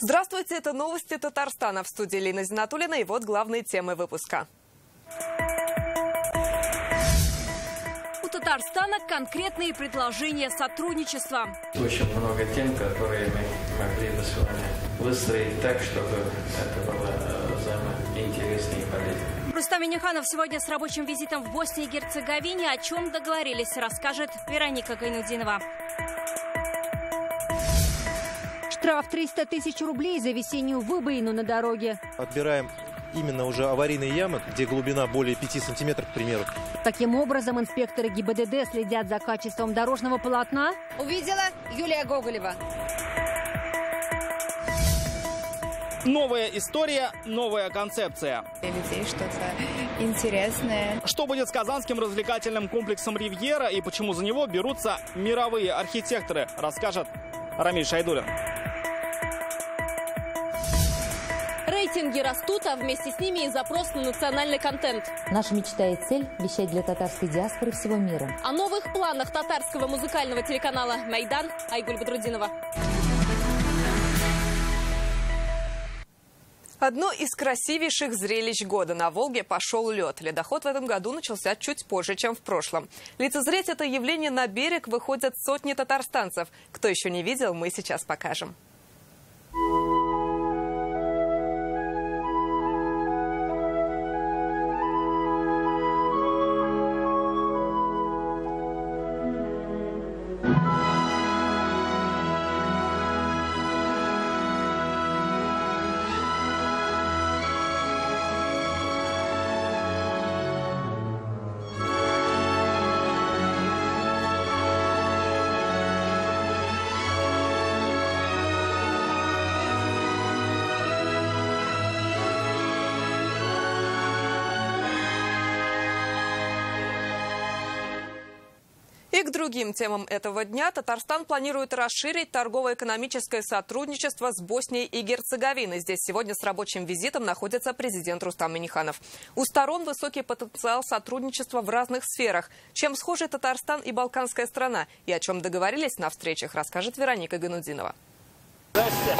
Здравствуйте, это новости Татарстана. В студии Лина Зинатулина и вот главные темы выпуска. У Татарстана конкретные предложения сотрудничества. Очень много тем, которые мы могли бы с вами выстроить так, чтобы это было э, взаимоинтересно и полезно. Рустам Миниханов сегодня с рабочим визитом в Боснии и Герцеговине. О чем договорились, расскажет Вероника Гайнудинова. Штраф 300 тысяч рублей за весеннюю выбоину на дороге. Отбираем именно уже аварийные ямы, где глубина более 5 сантиметров, к примеру. Таким образом, инспекторы ГИБДД следят за качеством дорожного полотна. Увидела Юлия Гоголева. Новая история, новая концепция. Для людей что-то интересное. Что будет с казанским развлекательным комплексом «Ривьера» и почему за него берутся мировые архитекторы, расскажет Рамиль Шайдулин. Рейтинги растут, а вместе с ними и запрос на национальный контент. Наша мечта и цель – вещать для татарской диаспоры всего мира. О новых планах татарского музыкального телеканала «Майдан» Айгуль Бадрудинова. Одно из красивейших зрелищ года на Волге пошел лед. Ледоход в этом году начался чуть позже, чем в прошлом. Лицезреть это явление на берег выходят сотни татарстанцев. Кто еще не видел, мы сейчас покажем. И к другим темам этого дня Татарстан планирует расширить торгово-экономическое сотрудничество с Боснией и Герцеговиной. Здесь сегодня с рабочим визитом находится президент Рустам Миниханов. У сторон высокий потенциал сотрудничества в разных сферах. Чем схожи Татарстан и Балканская страна? И о чем договорились на встречах, расскажет Вероника Ганудинова. Здрасте.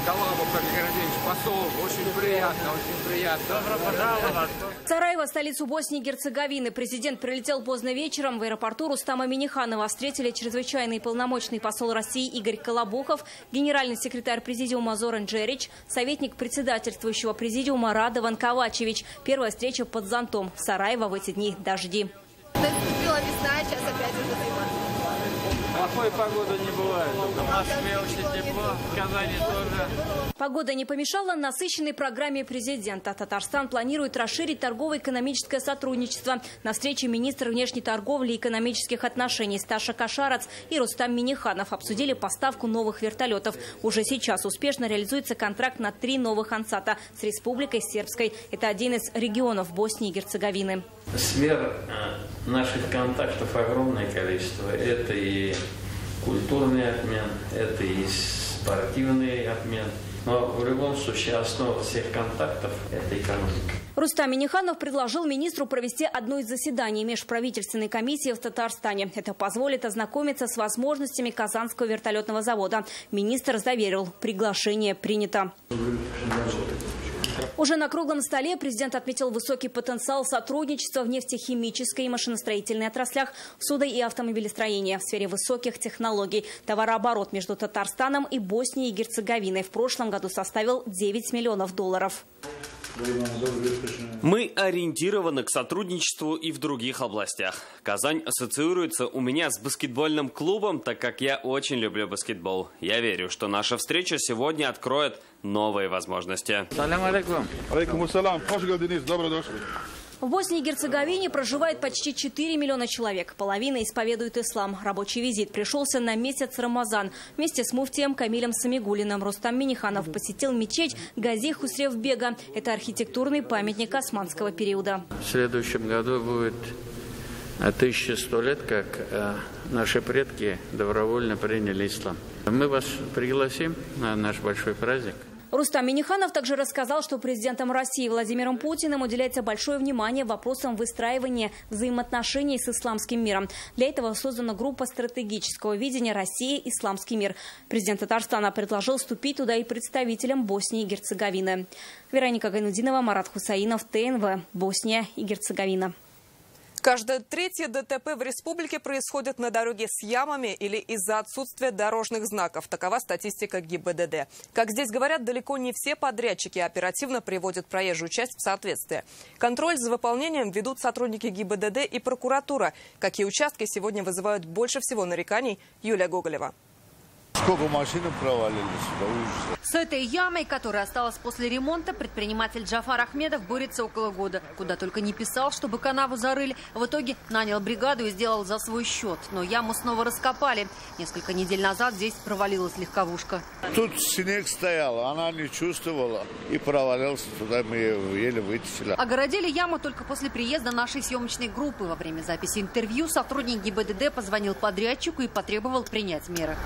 Городевич, посол. Очень приятно, очень приятно. Добро пожаловать. Сараево, столицу Боснии и Герцеговины. Президент прилетел поздно вечером. В аэропорту Рустама Миниханова встретили чрезвычайный полномочный посол России Игорь Колобухов, генеральный секретарь президиума Зоран Джерич, советник председательствующего президиума Радован Ковачевич. Первая встреча под зонтом. В Сараево в эти дни дожди. Наступила весна, сейчас. Плохой погоды не бывает. В Москве очень тепло, в Казани тоже. Погода не помешала насыщенной программе президента. Татарстан планирует расширить торгово-экономическое сотрудничество. На встрече министр внешней торговли и экономических отношений Сташа Кашарац и Рустам Миниханов обсудили поставку новых вертолетов. Уже сейчас успешно реализуется контракт на три новых «Ансата» с Республикой Сербской. Это один из регионов Боснии и Герцеговины. Сфер э, наших контактов огромное количество. Это и культурный обмен, это и спортивный обмен. Но в любом случае основа всех контактов – это экономика. Рустам Миниханов предложил министру провести одно из заседаний межправительственной комиссии в Татарстане. Это позволит ознакомиться с возможностями Казанского вертолетного завода. Министр заверил, приглашение принято. Уже на круглом столе президент отметил высокий потенциал сотрудничества в нефтехимической и машиностроительной отраслях, судо- и автомобилестроении, в сфере высоких технологий. Товарооборот между Татарстаном и Боснией и Герцеговиной в прошлом году составил 9 миллионов долларов. Мы ориентированы к сотрудничеству и в других областях. Казань ассоциируется у меня с баскетбольным клубом, так как я очень люблю баскетбол. Я верю, что наша встреча сегодня откроет новые возможности. Салям алейкум. Алейкум ассалам. Добро дошли. В Боснии и Герцеговине проживает почти 4 миллиона человек. Половина исповедует ислам. Рабочий визит пришелся на месяц Рамазан. Вместе с муфтием Камилем Самигулиным Рустам Миниханов посетил мечеть Гази Хусревбега. Это архитектурный памятник османского периода. В следующем году будет 1100 лет, как э, наши предки добровольно приняли ислам. Мы вас пригласим на наш большой праздник. Рустам Миниханов также рассказал, что президентом России Владимиром Путиным уделяется большое внимание вопросам выстраивания взаимоотношений с исламским миром. Для этого создана группа стратегического видения России «Исламский мир». Президент Татарстана предложил вступить туда и представителям Боснии и Герцеговины. Вероника Гайнудинова, Марат Хусаинов, ТНВ, Босния и Герцеговина. Каждое третье ДТП в республике происходит на дороге с ямами или из-за отсутствия дорожных знаков. Такова статистика ГИБДД. Как здесь говорят, далеко не все подрядчики оперативно приводят проезжую часть в соответствие. Контроль за выполнением ведут сотрудники ГИБДД и прокуратура. Какие участки сегодня вызывают больше всего нареканий? Юлия Гоголева. Сколько машин сюда, ужас. С этой ямой, которая осталась после ремонта, предприниматель Джафар Ахмедов борется около года. Куда только не писал, чтобы канаву зарыли. В итоге нанял бригаду и сделал за свой счет. Но яму снова раскопали. Несколько недель назад здесь провалилась легковушка. Тут снег стоял, она не чувствовала и провалился туда, мы еле вытащили. Огородили яму только после приезда нашей съемочной группы. Во время записи интервью сотрудник ГИБДД позвонил подрядчику и потребовал принять меры.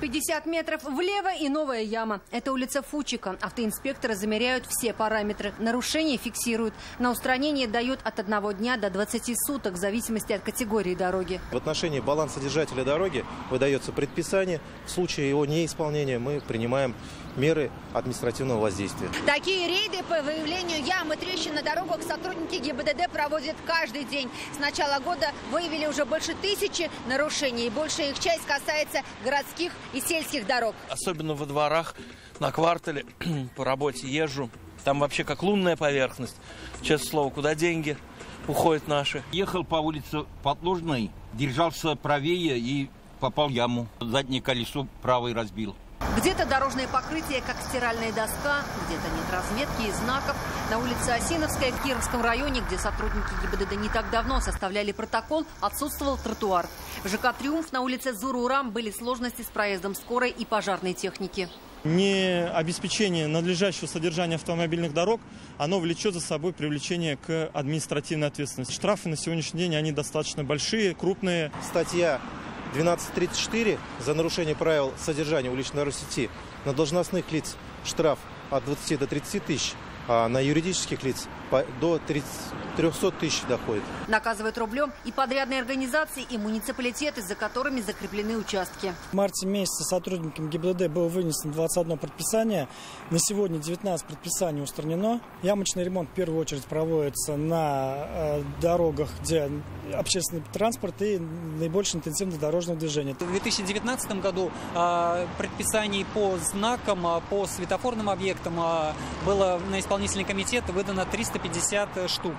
50 метров влево и новая яма. Это улица Фучика. Автоинспекторы замеряют все параметры. Нарушения фиксируют. На устранение дают от одного дня до 20 суток в зависимости от категории дороги. В отношении балансодержателя дороги выдается предписание. В случае его неисполнения мы принимаем меры административного воздействия. Такие рейды по выявлению ям и трещин на дорогах сотрудники ГИБДД проводят каждый день. С начала года выявили уже больше тысячи нарушений. И большая их часть касается городских и сельских дорог. Особенно во дворах, на квартале, по работе езжу. Там вообще как лунная поверхность. Честное слово, куда деньги уходят наши. Ехал по улице Подложной, держался правее и попал в яму. Заднее колесо правой разбил. Где-то дорожное покрытие, как стиральная доска, где-то нет разметки и знаков. На улице Осиновская в Кировском районе, где сотрудники ГИБДД не так давно составляли протокол, отсутствовал тротуар. В ЖК «Триумф» на улице Зурурам были сложности с проездом скорой и пожарной техники. Не обеспечение надлежащего содержания автомобильных дорог, оно влечет за собой привлечение к административной ответственности. Штрафы на сегодняшний день, они достаточно большие, крупные. Статья 1234 за нарушение правил содержания уличной сети на должностных лиц штраф от 20 до 30 тысяч, а на юридических лиц до 30, 300 тысяч доходит. Наказывают рублем и подрядные организации, и муниципалитеты, за которыми закреплены участки. В марте месяце сотрудникам ГИБДД было вынесено 21 предписание. На сегодня 19 предписаний устранено. Ямочный ремонт в первую очередь проводится на э, дорогах, где общественный транспорт и наибольшее интенсивность дорожного движения. В 2019 году э, предписаний по знакам, э, по светофорным объектам э, было на исполнительный комитет выдано 350 штук.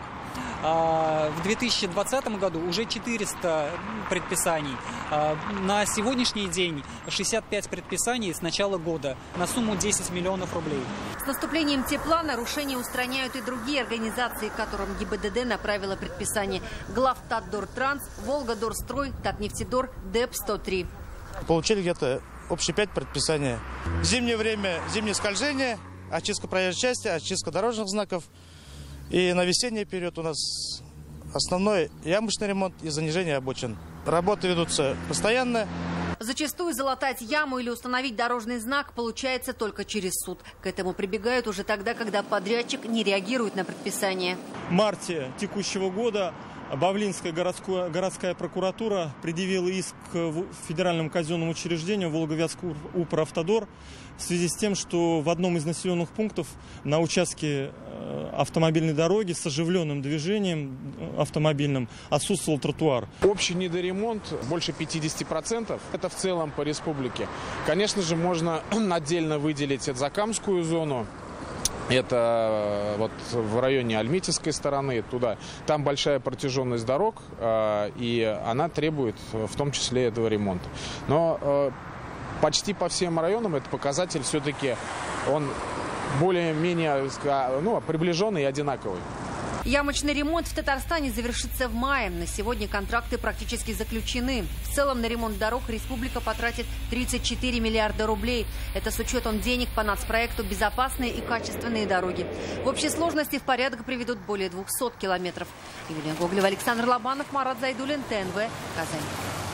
А, в 2020 году уже 400 предписаний. А, на сегодняшний день 65 предписаний с начала года на сумму 10 миллионов рублей. С наступлением тепла нарушения устраняют и другие организации, которым ГИБДД направила предписание. Главтатдортранс, Волгодорстрой, Татнефтедор, ДЭП-103. Получили где-то общие пять предписаний. Зимнее время, зимнее скольжение, очистка проезжей части, очистка дорожных знаков – и на весенний период у нас основной ямочный ремонт и занижение обочин. Работы ведутся постоянно. Зачастую залатать яму или установить дорожный знак получается только через суд. К этому прибегают уже тогда, когда подрядчик не реагирует на предписание. В марте текущего года Бавлинская городская, городская прокуратура предъявила иск федеральному казенному учреждению Волговятский Управавтодор в связи с тем, что в одном из населенных пунктов на участке э, автомобильной дороги с оживленным движением э, автомобильным отсутствовал тротуар. Общий недоремонт больше 50%. Это в целом по республике. Конечно же, можно отдельно выделить Закамскую зону, это э, вот в районе Альметьевской стороны, туда. Там большая протяженность дорог, э, и она требует в том числе этого ремонта. Но э, почти по всем районам этот показатель все-таки он более-менее ну, приближенный и одинаковый. Ямочный ремонт в Татарстане завершится в мае. На сегодня контракты практически заключены. В целом на ремонт дорог республика потратит 34 миллиарда рублей. Это с учетом денег по нацпроекту «Безопасные и качественные дороги». В общей сложности в порядок приведут более 200 километров. Юлия Гоголева, Александр Лобанов, Марат Зайдулин, ТНВ, Казань.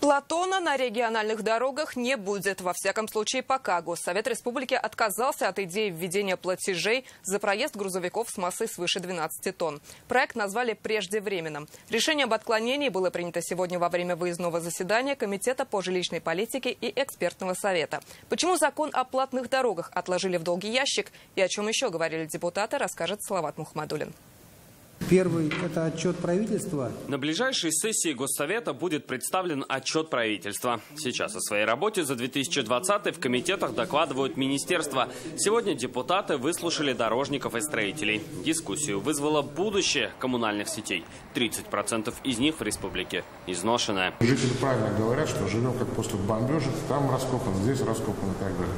Платона на региональных дорогах не будет. Во всяком случае, пока Госсовет Республики отказался от идеи введения платежей за проезд грузовиков с массой свыше 12 тонн. Проект назвали преждевременным. Решение об отклонении было принято сегодня во время выездного заседания Комитета по жилищной политике и экспертного совета. Почему закон о платных дорогах отложили в долгий ящик и о чем еще говорили депутаты, расскажет Салават Мухаммадулин. Первый – это отчет правительства. На ближайшей сессии Госсовета будет представлен отчет правительства. Сейчас о своей работе за 2020 в комитетах докладывают министерства. Сегодня депутаты выслушали дорожников и строителей. Дискуссию вызвало будущее коммунальных сетей. 30% из них в республике изношенное. Жители правильно говорят, что живем как после бомбежек. Там раскопан, здесь раскопан и так далее.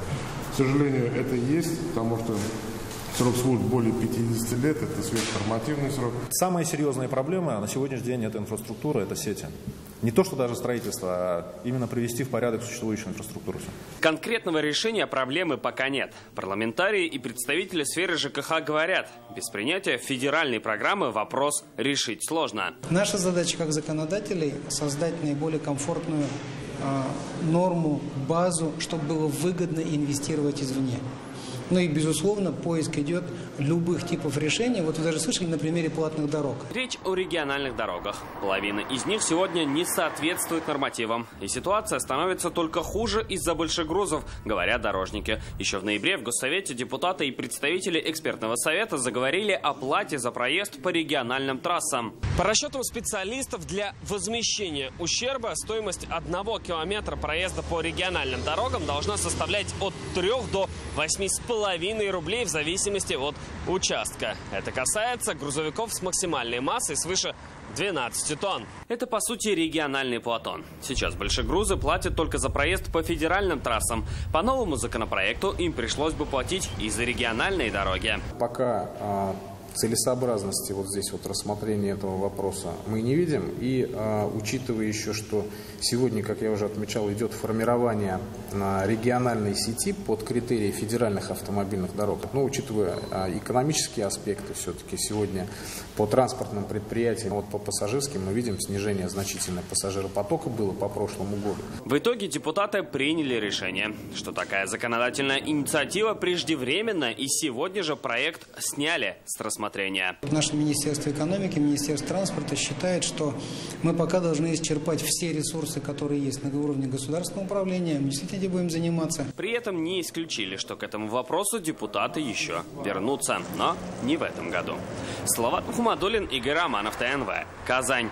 К сожалению, это есть, потому что Срок службы более 50 лет – это сверхнормативный срок. Самая серьезная проблема на сегодняшний день – это инфраструктура, это сети. Не то, что даже строительство, а именно привести в порядок существующую инфраструктуру. Конкретного решения проблемы пока нет. Парламентарии и представители сферы ЖКХ говорят, без принятия федеральной программы вопрос решить сложно. Наша задача как законодателей – создать наиболее комфортную э, норму, базу, чтобы было выгодно инвестировать извне. Ну и, безусловно, поиск идет любых типов решений. Вот вы даже слышали на примере платных дорог. Речь о региональных дорогах. Половина из них сегодня не соответствует нормативам. И ситуация становится только хуже из-за больших грузов, говорят дорожники. Еще в ноябре в Госсовете депутаты и представители экспертного совета заговорили о плате за проезд по региональным трассам. По расчетам специалистов, для возмещения ущерба стоимость одного километра проезда по региональным дорогам должна составлять от 3 до 8,5 половиной рублей в зависимости от участка. Это касается грузовиков с максимальной массой свыше 12 тонн. Это, по сути, региональный Платон. Сейчас большегрузы платят только за проезд по федеральным трассам. По новому законопроекту им пришлось бы платить и за региональные дороги. Пока а, целесообразности вот здесь вот рассмотрения этого вопроса мы не видим. И э, учитывая еще, что сегодня, как я уже отмечал, идет формирование э, региональной сети под критерии федеральных автомобильных дорог, но учитывая э, экономические аспекты, все-таки сегодня по транспортным предприятиям, вот по пассажирским мы видим снижение значительное пассажиропотока было по прошлому году. В итоге депутаты приняли решение, что такая законодательная инициатива преждевременна, и сегодня же проект сняли с рассмотрения рассмотрения. Наше Министерство экономики, Министерство транспорта считает, что мы пока должны исчерпать все ресурсы, которые есть на уровне государственного управления. Мы действительно будем заниматься. При этом не исключили, что к этому вопросу депутаты еще вернутся, но не в этом году. Слова Хумадулин, Игорь Романов, ТНВ. Казань.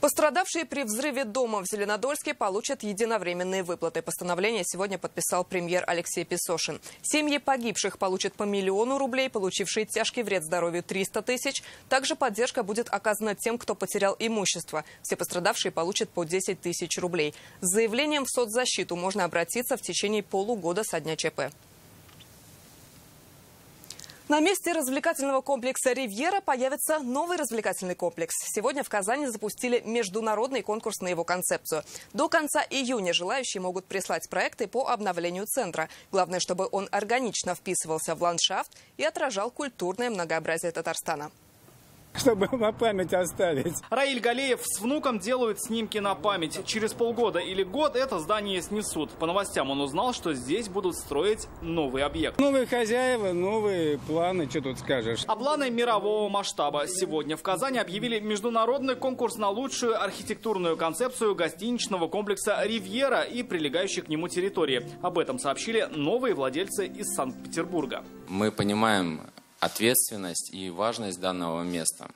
Пострадавшие при взрыве дома в Зеленодольске получат единовременные выплаты. Постановление сегодня подписал премьер Алексей Песошин. Семьи погибших получат по миллиону рублей, получившие тяжкий вред здоровью 300 тысяч. Также поддержка будет оказана тем, кто потерял имущество. Все пострадавшие получат по 10 тысяч рублей. С заявлением в соцзащиту можно обратиться в течение полугода со дня ЧП. На месте развлекательного комплекса «Ривьера» появится новый развлекательный комплекс. Сегодня в Казани запустили международный конкурс на его концепцию. До конца июня желающие могут прислать проекты по обновлению центра. Главное, чтобы он органично вписывался в ландшафт и отражал культурное многообразие Татарстана чтобы на память оставить. Раиль Галеев с внуком делают снимки на память. Через полгода или год это здание снесут. По новостям он узнал, что здесь будут строить новый объект. Новые хозяева, новые планы, что тут скажешь. А планы мирового масштаба. Сегодня в Казани объявили международный конкурс на лучшую архитектурную концепцию гостиничного комплекса «Ривьера» и прилегающей к нему территории. Об этом сообщили новые владельцы из Санкт-Петербурга. Мы понимаем ответственность и важность данного места.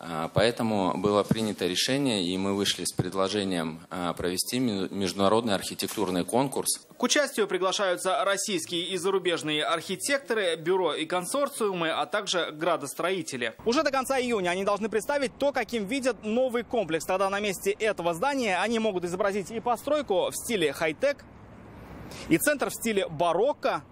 А, поэтому было принято решение, и мы вышли с предложением а, провести международный архитектурный конкурс. К участию приглашаются российские и зарубежные архитекторы, бюро и консорциумы, а также градостроители. Уже до конца июня они должны представить то, каким видят новый комплекс. Тогда на месте этого здания они могут изобразить и постройку в стиле хай-тек, и центр в стиле барокко,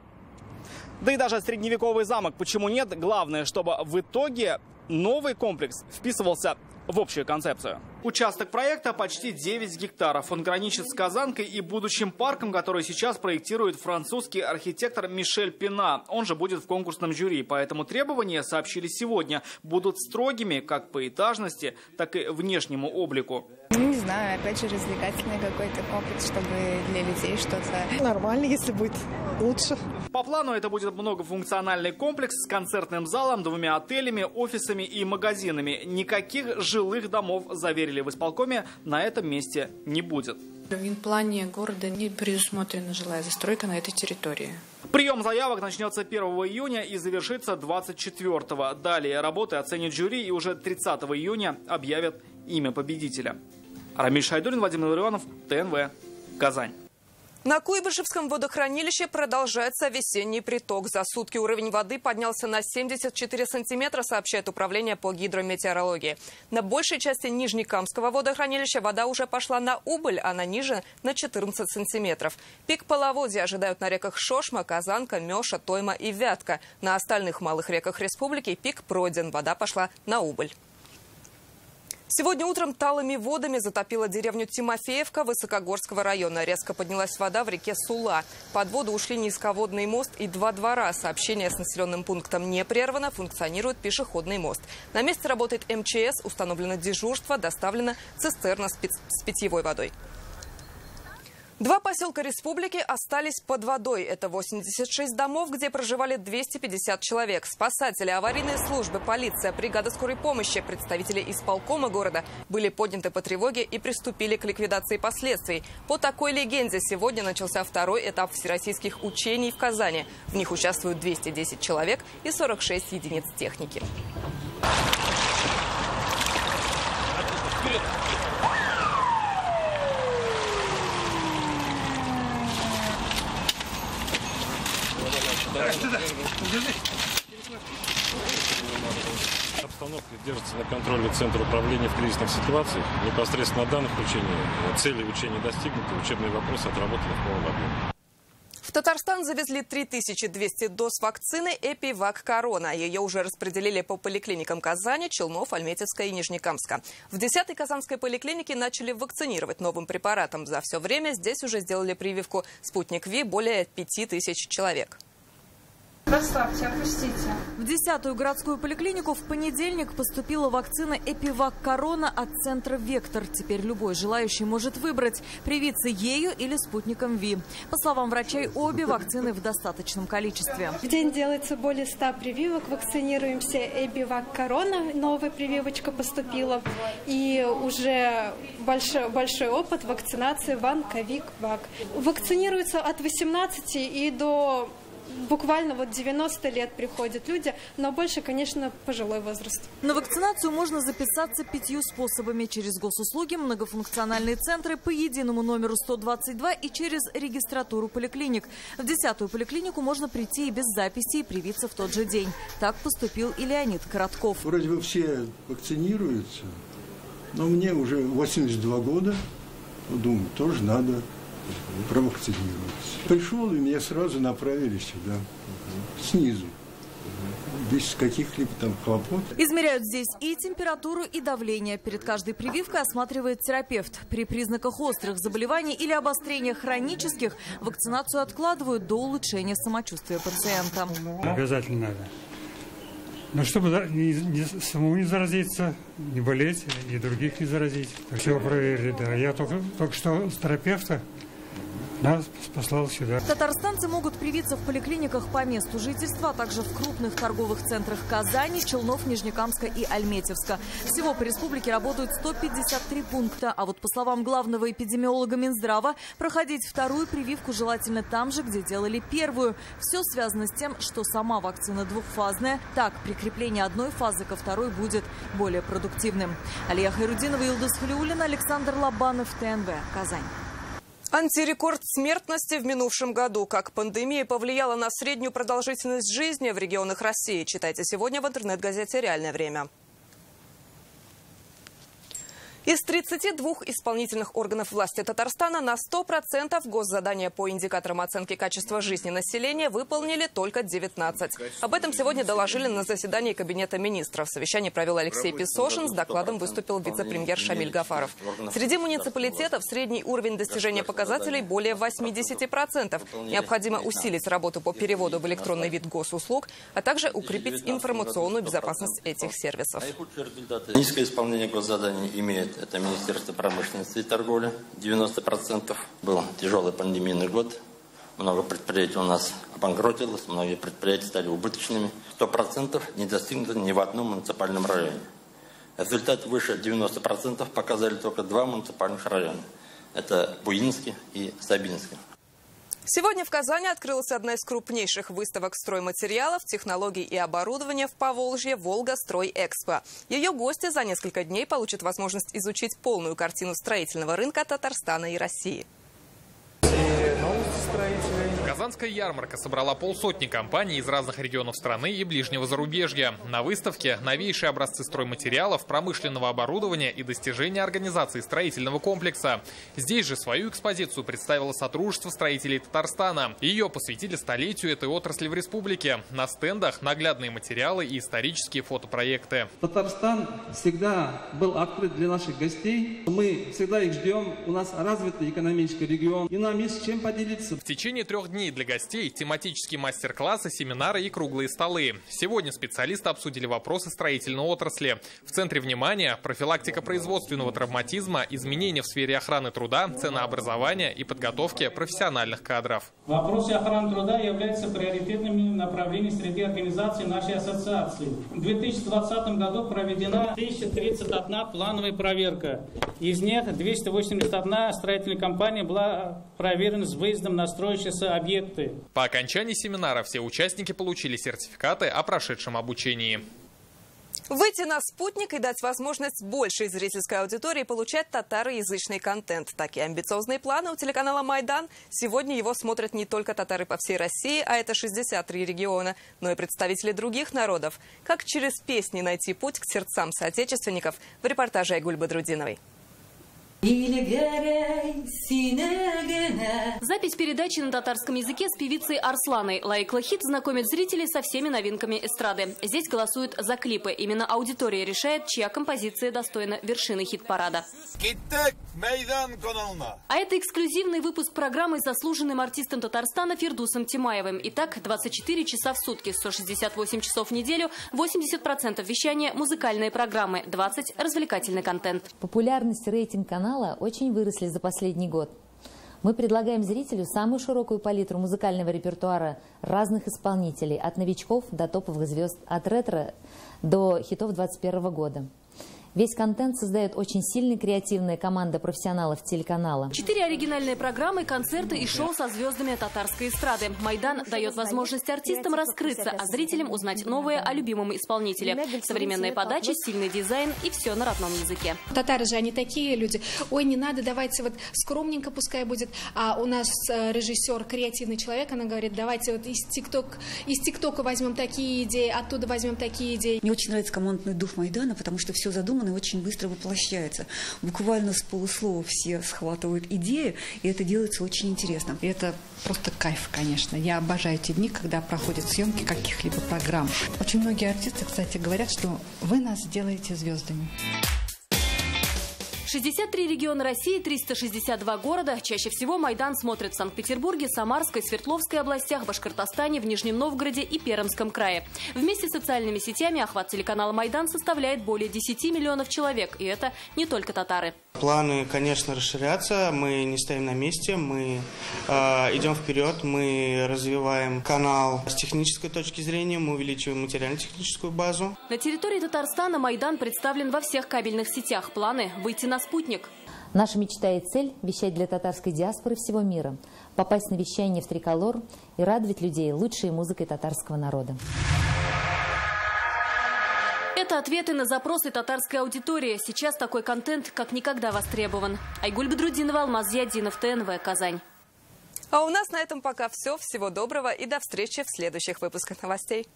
да и даже средневековый замок, почему нет? Главное, чтобы в итоге новый комплекс вписывался в общую концепцию. Участок проекта почти 9 гектаров. Он граничит с Казанкой и будущим парком, который сейчас проектирует французский архитектор Мишель Пина. Он же будет в конкурсном жюри, поэтому требования, сообщили сегодня, будут строгими как по этажности, так и внешнему облику. Ну, не знаю, опять же, развлекательный какой-то комплекс, чтобы для людей что-то... Нормально, если будет лучше. По плану это будет многофункциональный комплекс с концертным залом, двумя отелями, офисами и магазинами. Никаких жилых домов, заверили в исполкоме, на этом месте не будет. В плане города не предусмотрена жилая застройка на этой территории. Прием заявок начнется 1 июня и завершится 24-го. Далее работы оценит жюри и уже 30 июня объявят имя победителя. Рамиль Шайдурин, Владимир Ларионов, ТНВ, Казань. На Куйбышевском водохранилище продолжается весенний приток. За сутки уровень воды поднялся на 74 сантиметра, сообщает управление по гидрометеорологии. На большей части Нижнекамского водохранилища вода уже пошла на убыль, а на ниже на 14 сантиметров. Пик половодья ожидают на реках Шошма, Казанка, Меша, Тойма и Вятка. На остальных малых реках республики пик пройден, вода пошла на убыль. Сегодня утром талыми водами затопила деревню Тимофеевка Высокогорского района. Резко поднялась вода в реке Сула. Под воду ушли низководный мост и два двора. Сообщение с населенным пунктом не прервано. Функционирует пешеходный мост. На месте работает МЧС, установлено дежурство, доставлена цистерна с питьевой водой. Два поселка республики остались под водой. Это 86 домов, где проживали 250 человек. Спасатели, аварийные службы, полиция, бригада скорой помощи, представители исполкома города были подняты по тревоге и приступили к ликвидации последствий. По такой легенде сегодня начался второй этап всероссийских учений в Казани. В них участвуют 210 человек и 46 единиц техники. Обстановка держится на контроле Центра управления в кризисных ситуациях. Непосредственно данных учениях цели учения достигнуты, учебные вопросы отработаны в полном объеме. В Татарстан завезли 3200 доз вакцины «Эпивак Корона». Ее уже распределили по поликлиникам Казани, Челнов, Альметьевска и Нижнекамска. В 10-й Казанской поликлинике начали вакцинировать новым препаратом. За все время здесь уже сделали прививку «Спутник Ви» более 5000 человек. Расслабьте, опустите. В 10-ю городскую поликлинику в понедельник поступила вакцина «Эпивак Корона» от центра «Вектор». Теперь любой желающий может выбрать, привиться ею или спутником ВИ. По словам врачей, обе вакцины в достаточном количестве. В день делается более 100 прививок. Вакцинируемся «Эпивак Корона». Новая прививочка поступила. И уже большой, большой опыт вакцинации «Ван Ковик Вак». Вакцинируются от 18 и до буквально вот 90 лет приходят люди, но больше, конечно, пожилой возраст. На вакцинацию можно записаться пятью способами. Через госуслуги, многофункциональные центры, по единому номеру 122 и через регистратуру поликлиник. В 10-ю поликлинику можно прийти и без записи и привиться в тот же день. Так поступил и Леонид Коротков. Вроде бы все вакцинируются, но мне уже 82 года. Думаю, тоже надо провакцинироваться. Пришел, и меня сразу направили сюда, снизу без каких-либо там хлопот. Измеряют здесь и температуру, и давление. Перед каждой прививкой осматривает терапевт. При признаках острых заболеваний или обострения хронических вакцинацию откладывают до улучшения самочувствия пациента. Обязательно надо. Но чтобы не, не, самому не заразиться, не болеть, и других не заразить. Все проверили, да. Я только, только что с терапевта нас послал сюда. Татарстанцы могут привиться в поликлиниках по месту жительства, а также в крупных торговых центрах Казани, Челнов, Нижнекамска и Альметьевска. Всего по республике работают 153 пункта. А вот по словам главного эпидемиолога Минздрава, проходить вторую прививку желательно там же, где делали первую. Все связано с тем, что сама вакцина двухфазная. Так, прикрепление одной фазы ко второй будет более продуктивным. Алия Хайрудинова, Илдус Халиулина, Александр Лобанов, ТНВ, Казань. Антирекорд смертности в минувшем году. Как пандемия повлияла на среднюю продолжительность жизни в регионах России. Читайте сегодня в интернет-газете «Реальное время». Из 32 исполнительных органов власти Татарстана на 100% госзадания по индикаторам оценки качества жизни населения выполнили только 19. Об этом сегодня доложили на заседании Кабинета министров. Совещание провел Алексей Песошин. С докладом выступил вице-премьер Шамиль Гафаров. Среди муниципалитетов средний уровень достижения показателей более 80%. Необходимо усилить работу по переводу в электронный вид госуслуг, а также укрепить информационную безопасность этих сервисов. Низкое исполнение госзаданий имеет это Министерство промышленности и торговли, 90%. Был тяжелый пандемийный год, много предприятий у нас обанкротилось, многие предприятия стали убыточными. 100% не достигнуто ни в одном муниципальном районе. Результат выше 90% показали только два муниципальных района. Это Буинский и Сабинский. Сегодня в Казани открылась одна из крупнейших выставок стройматериалов, технологий и оборудования в Поволжье «Волга Строй Экспо». Ее гости за несколько дней получат возможность изучить полную картину строительного рынка Татарстана и России. Казанская ярмарка собрала полсотни компаний из разных регионов страны и ближнего зарубежья. На выставке новейшие образцы стройматериалов, промышленного оборудования и достижения организации строительного комплекса. Здесь же свою экспозицию представило Сотрудничество строителей Татарстана. Ее посвятили столетию этой отрасли в республике. На стендах наглядные материалы и исторические фотопроекты. Татарстан всегда был открыт для наших гостей. Мы всегда их ждем. У нас развитый экономический регион. И нам есть чем поделиться. В течение трех дней для гостей тематические мастер-классы, семинары и круглые столы. Сегодня специалисты обсудили вопросы строительной отрасли. В центре внимания профилактика производственного травматизма, изменения в сфере охраны труда, ценообразования и подготовки профессиональных кадров. Вопросы охраны труда являются приоритетными направлениями среди организаций нашей ассоциации. В 2020 году проведена 1031 плановая проверка. Из них 281 строительная компания была проверена с выездом на строящиеся объекты. По окончании семинара все участники получили сертификаты о прошедшем обучении. Выйти на спутник и дать возможность большей зрительской аудитории получать татароязычный контент. Такие амбициозные планы у телеканала «Майдан». Сегодня его смотрят не только татары по всей России, а это 63 региона, но и представители других народов. Как через песни найти путь к сердцам соотечественников в репортаже Айгуль Бадрудиновой. Запись передачи на татарском языке с певицей Арсланой. Лайк Лахит знакомит зрителей со всеми новинками эстрады. Здесь голосуют за клипы. Именно аудитория решает, чья композиция достойна вершины хит-парада. А это эксклюзивный выпуск программы с заслуженным артистом Татарстана Фердусом Тимаевым. Итак, 24 часа в сутки, 168 часов в неделю, 80% вещания – музыкальные программы, 20% – развлекательный контент. Популярность рейтинг канала очень выросли за последний год. Мы предлагаем зрителю самую широкую палитру музыкального репертуара разных исполнителей, от новичков до топовых звезд, от ретро до хитов 2021 года. Весь контент создает очень сильная креативная команда профессионалов телеканала. Четыре оригинальные программы, концерты и шоу со звездами татарской эстрады. Майдан дает возможность артистам раскрыться, а зрителям узнать новое о любимом исполнителе. Современная подача, сильный дизайн и все на родном языке. Татары же, они такие люди. Ой, не надо, давайте вот скромненько пускай будет. А у нас э, режиссер, креативный человек, она говорит, давайте вот из ТикТок, из ТикТока возьмем такие идеи, оттуда возьмем такие идеи. Мне очень нравится командный дух Майдана, потому что все задумано и очень быстро воплощается. Буквально с полуслова все схватывают идеи, и это делается очень интересно. Это просто кайф, конечно. Я обожаю те дни, когда проходят съемки каких-либо программ. Очень многие артисты, кстати, говорят, что вы нас делаете звездами. 63 региона России, 362 города. Чаще всего Майдан смотрят в Санкт-Петербурге, Самарской, Свердловской областях, Башкортостане, в Нижнем Новгороде и Пермском крае. Вместе с социальными сетями охват телеканала «Майдан» составляет более 10 миллионов человек. И это не только татары. Планы, конечно, расширяться. Мы не стоим на месте, мы э, идем вперед, мы развиваем канал с технической точки зрения, мы увеличиваем материально-техническую базу. На территории Татарстана Майдан представлен во всех кабельных сетях. Планы – выйти на спутник. Наша мечта и цель – вещать для татарской диаспоры всего мира, попасть на вещание в триколор и радовать людей лучшей музыкой татарского народа. Это ответы на запросы татарской аудитории. Сейчас такой контент как никогда востребован. Айгуль Бедрудинова, Алмаз Зиадинов, ТНВ, Казань. А у нас на этом пока все. Всего доброго и до встречи в следующих выпусках новостей.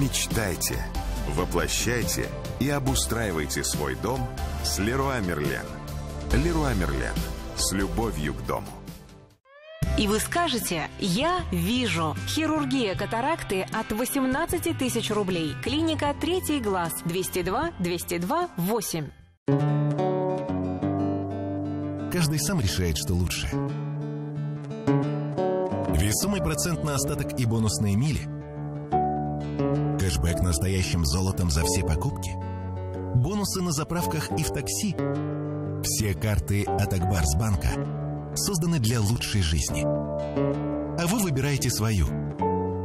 Мечтайте, воплощайте и обустраивайте свой дом с Леруа Мерлен. Леруа Мерлен. С любовью к дому. И вы скажете «Я вижу». Хирургия катаракты от 18 тысяч рублей. Клиника «Третий глаз». 202 202 8. Каждый сам решает, что лучше. Весомый процент на остаток и бонусные мили. Кэшбэк настоящим золотом за все покупки. Бонусы на заправках и в такси. Все карты от Акбарсбанка созданы для лучшей жизни. А вы выбираете свою.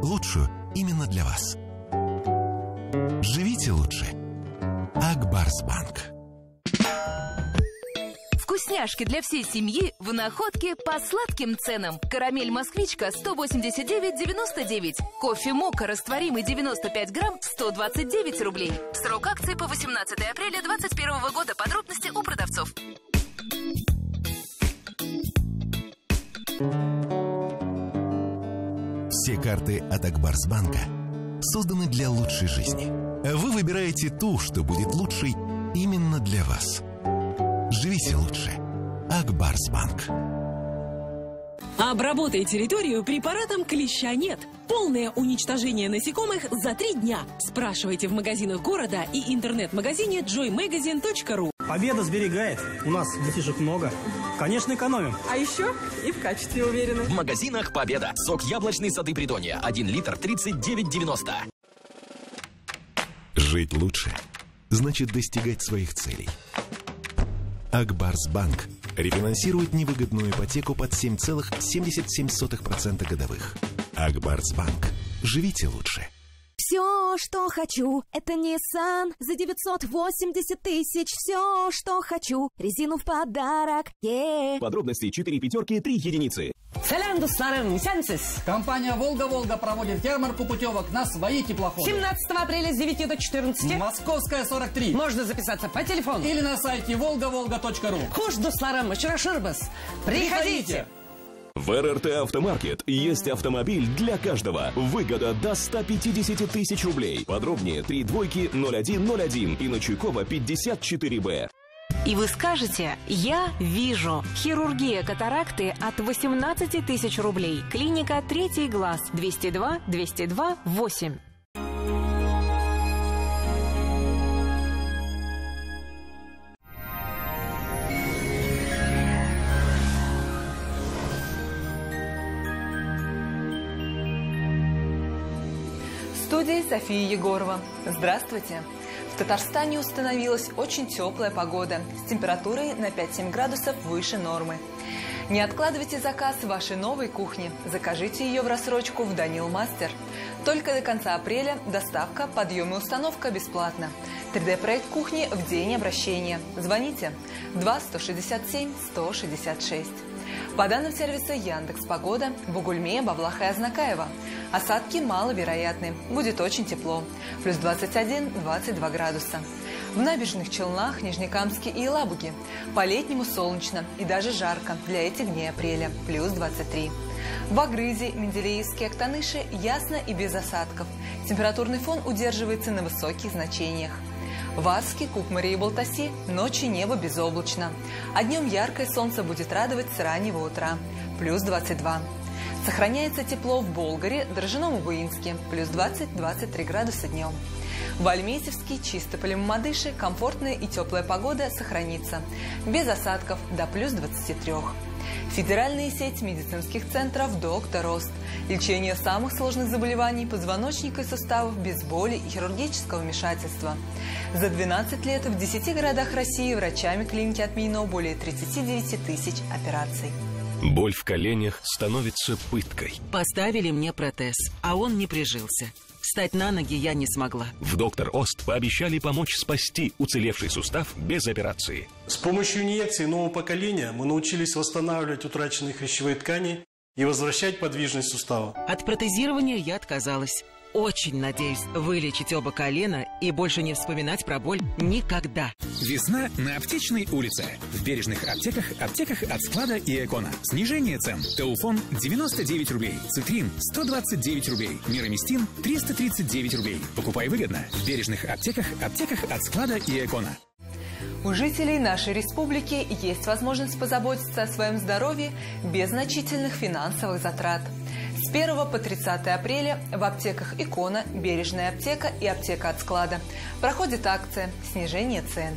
Лучшую именно для вас. Живите лучше. Акбарсбанк. Вкусняшки для всей семьи в находке по сладким ценам. Карамель «Москвичка» 189,99. Кофе «Мока» растворимый 95 грамм 129 рублей. Срок акции по 18 апреля 2021 года. Подробности у продавцов. Все карты от Акбарсбанка созданы для лучшей жизни. Вы выбираете ту, что будет лучшей именно для вас. Живите лучше. Акбарсбанк. Обработай территорию препаратом клеща нет. Полное уничтожение насекомых за три дня. Спрашивайте в магазинах города и интернет-магазине joymagazine.ru. Победа сберегает. У нас детишек много. Конечно, экономим. А еще и в качестве уверены. В магазинах Победа. Сок яблочный сады Придонья. 1 литр 39,90. Жить лучше значит достигать своих целей. Акбарсбанк рефинансирует невыгодную ипотеку под 7,77% годовых. Акбарсбанк. Живите лучше. Все, что хочу, это Nissan за 980 тысяч. Все, что хочу, резину в подарок. Yeah. Подробности 4 пятерки 3 единицы. Салям, Дусларым, Сенсис. Компания «Волга-Волга» проводит ярмарку путевок на свои теплоходы. 17 апреля с 9 до 14. Московская, 43. Можно записаться по телефону. Или на сайте волга-волга.ру. Хуш, Дусларым, Широширбас. Приходите. В РРТ Автомаркет есть автомобиль для каждого. Выгода до 150 тысяч рублей. Подробнее 3 двойки 0101 и на Чуйкова 54Б. И вы скажете «Я вижу». Хирургия катаракты от 18 тысяч рублей. Клиника «Третий глаз». 202 202 8. В студии София Егорова. Здравствуйте. В Татарстане установилась очень теплая погода с температурой на 5-7 градусов выше нормы. Не откладывайте заказ вашей новой кухни. Закажите ее в рассрочку в Данил Мастер. Только до конца апреля доставка, подъем и установка бесплатно. 3D-проект кухни в день обращения. Звоните 2 167 166. По данным сервиса Яндекс Погода, в Угульме, Бавлаха и Азнакаева. Осадки маловероятны. Будет очень тепло. Плюс 21-22 градуса. В набережных Челнах, Нижнекамске и Елабуге. По-летнему солнечно и даже жарко для этих дней апреля. Плюс 23. В Агрызе, Менделеевске, Актаныше ясно и без осадков. Температурный фон удерживается на высоких значениях. В Арске, Кукмаре и Балтасе ночью небо безоблачно, а днем яркое солнце будет радовать с раннего утра, плюс 22. Сохраняется тепло в Болгаре, Дрожжином и Буинске, плюс 20-23 градуса днем. В Альметьевске, Чистополе, Мамадыше комфортная и теплая погода сохранится, без осадков до плюс 23. Федеральная сеть медицинских центров «Доктор Рост». Лечение самых сложных заболеваний позвоночника и суставов без боли и хирургического вмешательства. За 12 лет в 10 городах России врачами клиники отменено более 39 тысяч операций. Боль в коленях становится пыткой. Поставили мне протез, а он не прижился. Встать на ноги я не смогла. В «Доктор Ост» пообещали помочь спасти уцелевший сустав без операции. С помощью инъекций нового поколения мы научились восстанавливать утраченные хрящевые ткани и возвращать подвижность сустава. От протезирования я отказалась. Очень надеюсь вылечить оба колена и больше не вспоминать про боль никогда. Весна на Аптечной улице. В бережных аптеках, аптеках от склада и Экона. Снижение цен. Тауфон 99 рублей. Цитрин 129 рублей. Мироместин 339 рублей. Покупай выгодно. В бережных аптеках, аптеках от склада и Экона. У жителей нашей республики есть возможность позаботиться о своем здоровье без значительных финансовых затрат. С 1 по 30 апреля в аптеках «Икона», «Бережная аптека» и «Аптека от склада» проходит акция «Снижение цен».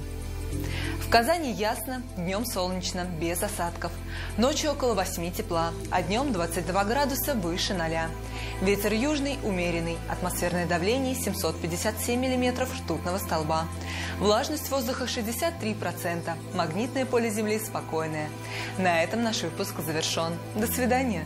В Казани ясно, днем солнечно, без осадков. Ночью около 8 тепла, а днем 22 градуса выше 0. Ветер южный умеренный, атмосферное давление 757 миллиметров ртутного столба. Влажность воздуха 63%, магнитное поле Земли спокойное. На этом наш выпуск завершен. До свидания.